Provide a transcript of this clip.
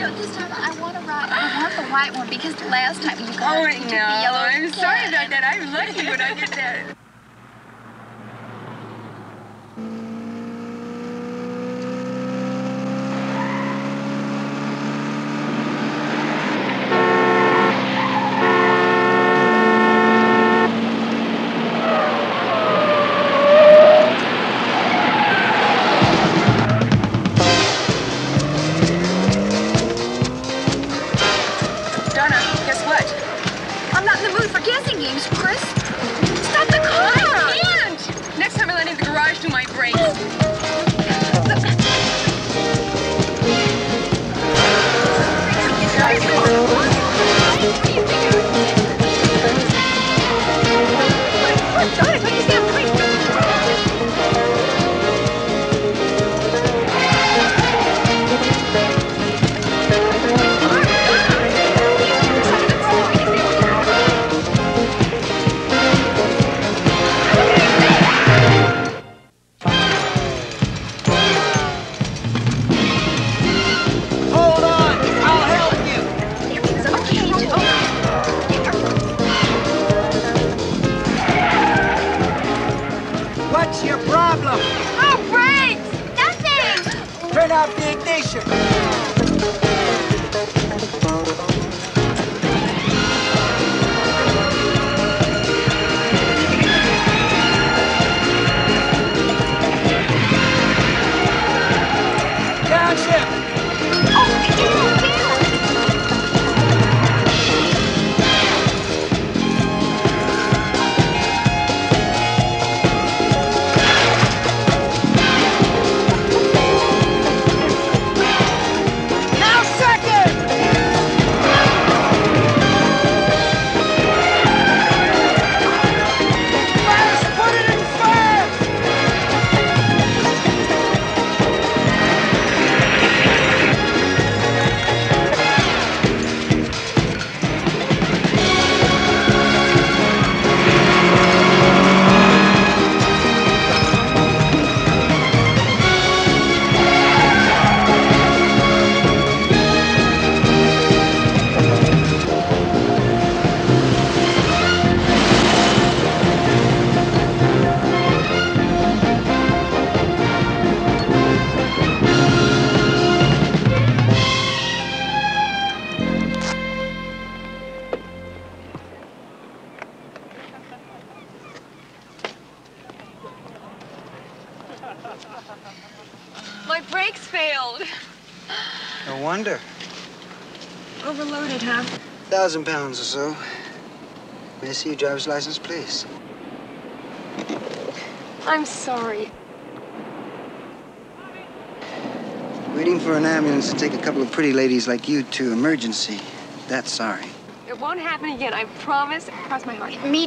know, this time I want to ride. I want the white one because the last time you Oh, got I it, took the yellow. I'm sorry about that. I'm lucky when I get that. Problem? Oh, brakes! Nothing! Turn off the ignition. My brakes failed. No wonder. Overloaded, huh? Thousand pounds or so. May I see your driver's license, please? I'm sorry. Waiting for an ambulance to take a couple of pretty ladies like you to emergency. That's sorry. It won't happen again. I promise. Cross my heart. Me